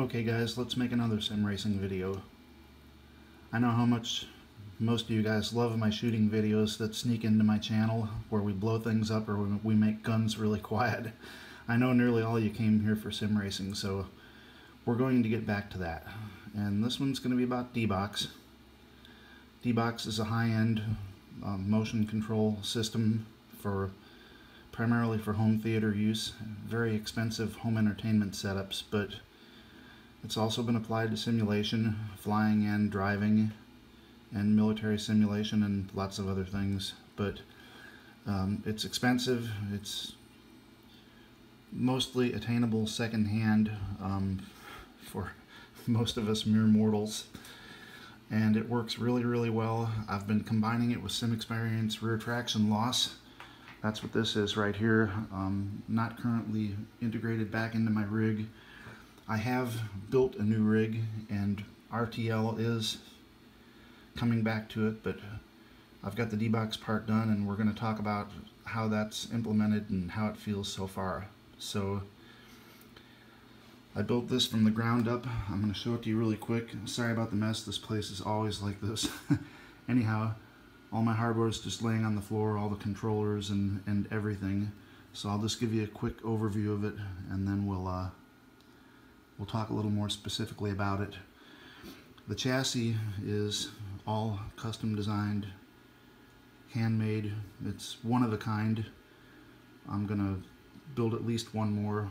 Okay guys, let's make another sim racing video. I know how much most of you guys love my shooting videos that sneak into my channel where we blow things up or we make guns really quiet. I know nearly all you came here for sim racing, so we're going to get back to that. And this one's going to be about D-Box. D-Box is a high-end um, motion control system for primarily for home theater use. Very expensive home entertainment setups, but it's also been applied to simulation, flying and driving, and military simulation and lots of other things. But um, it's expensive. It's mostly attainable secondhand um, for most of us mere mortals. And it works really, really well. I've been combining it with SimXperience rear traction loss. That's what this is right here. Um, not currently integrated back into my rig. I have built a new rig and RTL is coming back to it, but I've got the D-Box part done and we're going to talk about how that's implemented and how it feels so far. So I built this from the ground up. I'm going to show it to you really quick. Sorry about the mess. This place is always like this. Anyhow, all my hardware is just laying on the floor, all the controllers and, and everything. So I'll just give you a quick overview of it and then we'll uh, We'll talk a little more specifically about it. The chassis is all custom designed, handmade. It's one of a kind. I'm to build at least one more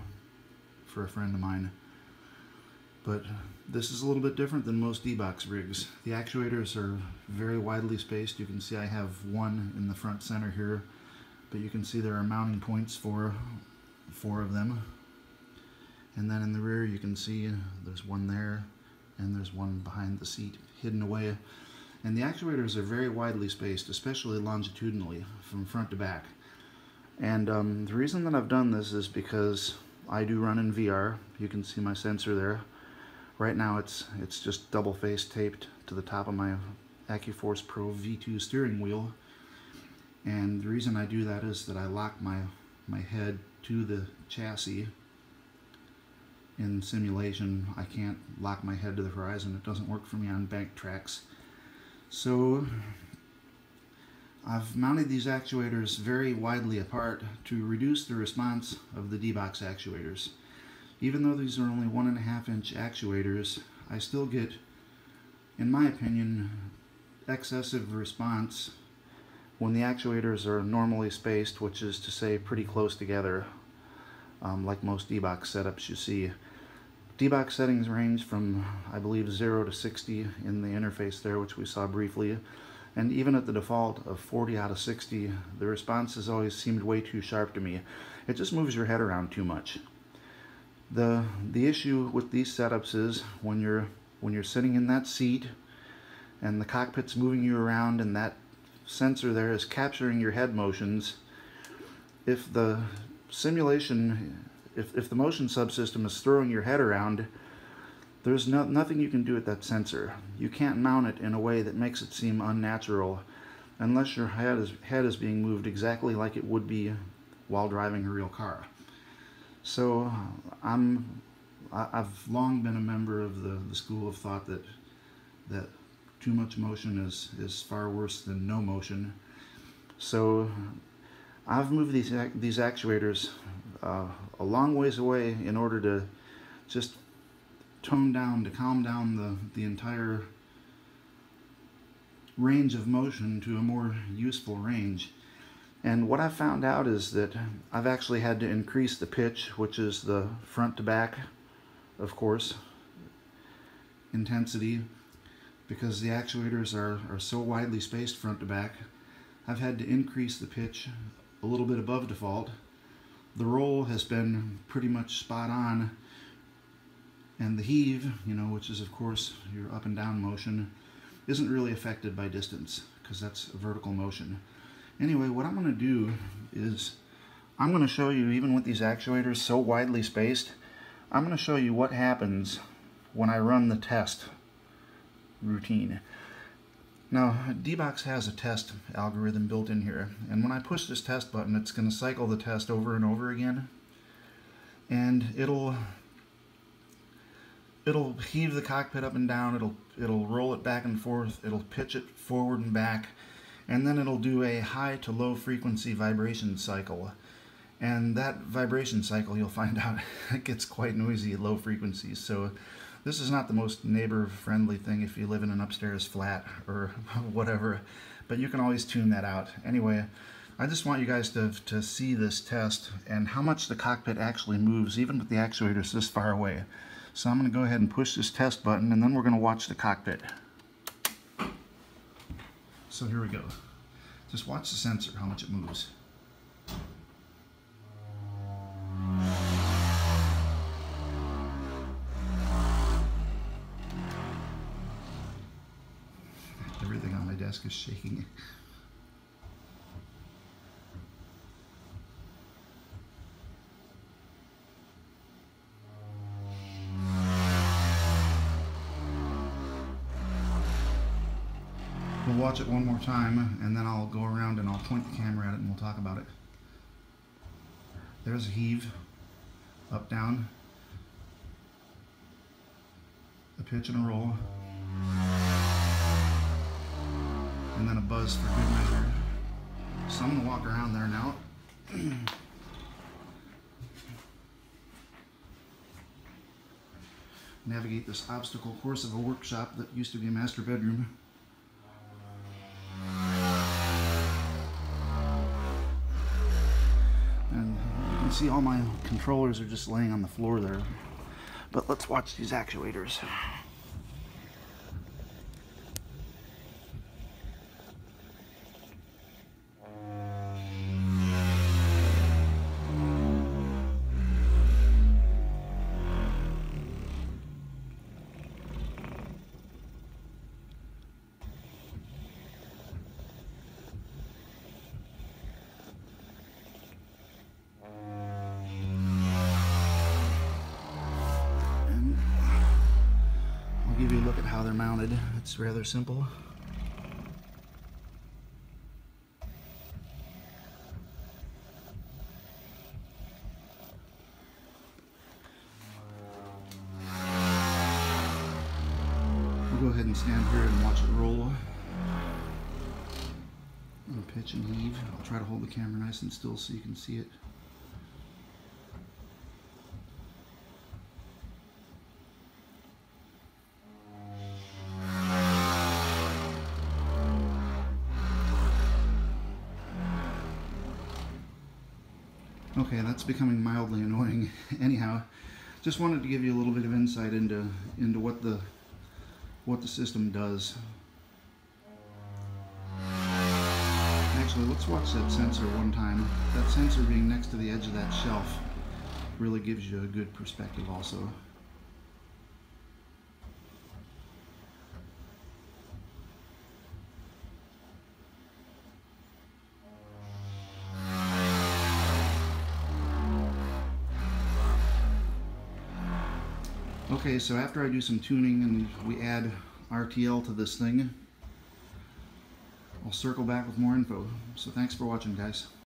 for a friend of mine. But this is a little bit different than most D-Box rigs. The actuators are very widely spaced. You can see I have one in the front center here, but you can see there are mounting points for four of them and then in the rear you can see there's one there and there's one behind the seat hidden away. And the actuators are very widely spaced especially longitudinally from front to back. And um, the reason that I've done this is because I do run in VR you can see my sensor there. Right now it's it's just double face taped to the top of my AccuForce Pro V2 steering wheel. And the reason I do that is that I lock my my head to the chassis in simulation I can't lock my head to the horizon. It doesn't work for me on bank tracks. So I've mounted these actuators very widely apart to reduce the response of the D-Box actuators. Even though these are only one and a half inch actuators I still get in my opinion excessive response when the actuators are normally spaced which is to say pretty close together um, like most D-Box setups you see. D-Box settings range from, I believe, 0 to 60 in the interface there, which we saw briefly. And even at the default of 40 out of 60, the response has always seemed way too sharp to me. It just moves your head around too much. The, the issue with these setups is when you're, when you're sitting in that seat and the cockpit's moving you around and that sensor there is capturing your head motions, if the simulation, if, if the motion subsystem is throwing your head around, there's no, nothing you can do with that sensor. You can't mount it in a way that makes it seem unnatural unless your head is, head is being moved exactly like it would be while driving a real car. So I'm, I've long been a member of the, the school of thought that, that too much motion is, is far worse than no motion. So I've moved these, these actuators uh, a long ways away in order to just tone down, to calm down the, the entire range of motion to a more useful range. And what I've found out is that I've actually had to increase the pitch, which is the front to back, of course, intensity, because the actuators are, are so widely spaced front to back. I've had to increase the pitch a little bit above default. The roll has been pretty much spot on and the heave, you know, which is of course your up and down motion, isn't really affected by distance because that's a vertical motion. Anyway, what I'm going to do is I'm going to show you, even with these actuators so widely spaced, I'm going to show you what happens when I run the test routine. Now, D-Box has a test algorithm built in here, and when I push this test button, it's going to cycle the test over and over again, and it'll it'll heave the cockpit up and down. It'll it'll roll it back and forth. It'll pitch it forward and back, and then it'll do a high to low frequency vibration cycle. And that vibration cycle, you'll find out, it gets quite noisy at low frequencies. So this is not the most neighbor-friendly thing if you live in an upstairs flat or whatever, but you can always tune that out. Anyway, I just want you guys to, to see this test and how much the cockpit actually moves, even with the actuators this far away. So I'm going to go ahead and push this test button and then we're going to watch the cockpit. So here we go. Just watch the sensor, how much it moves. Desk is shaking. It. We'll watch it one more time and then I'll go around and I'll point the camera at it and we'll talk about it. There's a heave, up, down, a pitch and a roll, and then a buzz for good measure. So I'm gonna walk around there now. Navigate this obstacle course of a workshop that used to be a master bedroom. And you can see all my controllers are just laying on the floor there. But let's watch these actuators. Mounted. It's rather simple. We'll go ahead and stand here and watch it roll. And pitch and heave. I'll try to hold the camera nice and still so you can see it. Okay, that's becoming mildly annoying. Anyhow, just wanted to give you a little bit of insight into into what the what the system does. Actually, let's watch that sensor one time. That sensor being next to the edge of that shelf really gives you a good perspective also. Okay, so after I do some tuning and we add RTL to this thing, I'll circle back with more info. So thanks for watching, guys.